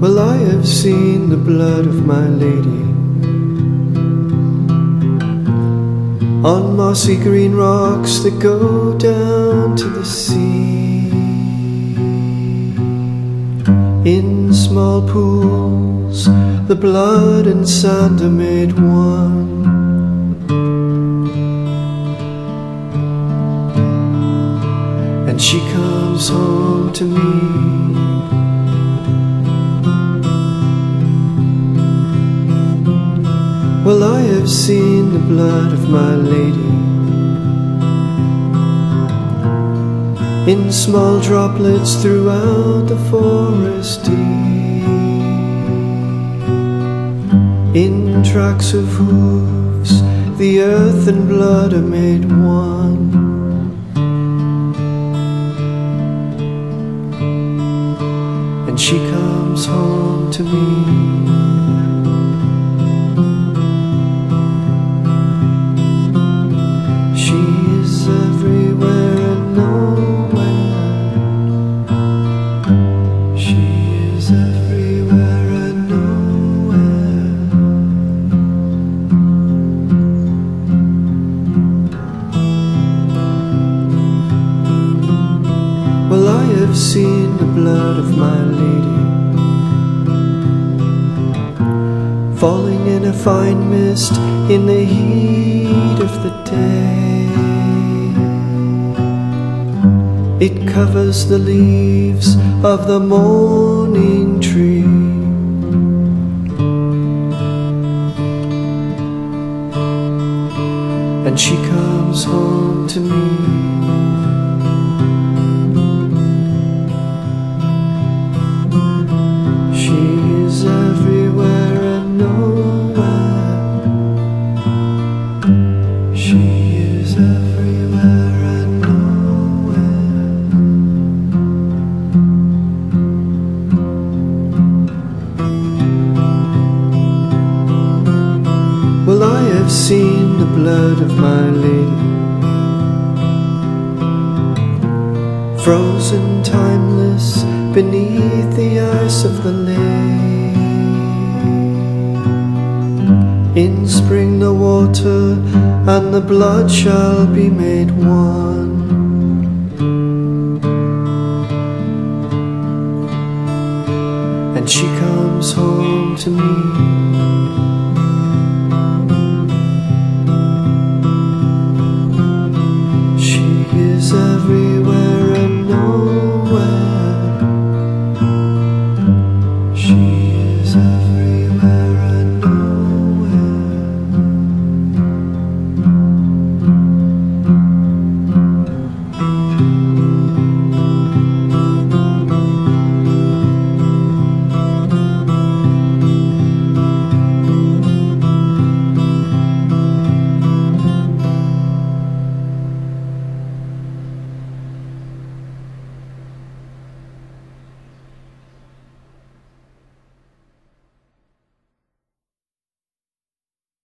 Well, I have seen the blood of my lady on mossy green rocks that go down to the sea. In small pools, the blood and sand are made one. And she comes home to me. Well, I have seen the blood of my lady in small droplets throughout the forest deep, in tracks of hooves, the earth and blood are made one. And she comes home to me. Everywhere and nowhere. She is everywhere and nowhere. Well, I have seen the blood of my lady falling in a fine mist in the heat of the day. It covers the leaves of the morning tree. And she comes home to me. Have seen the blood of my lady frozen timeless beneath the ice of the lake. In spring, the water and the blood shall be made one. And she comes home to me.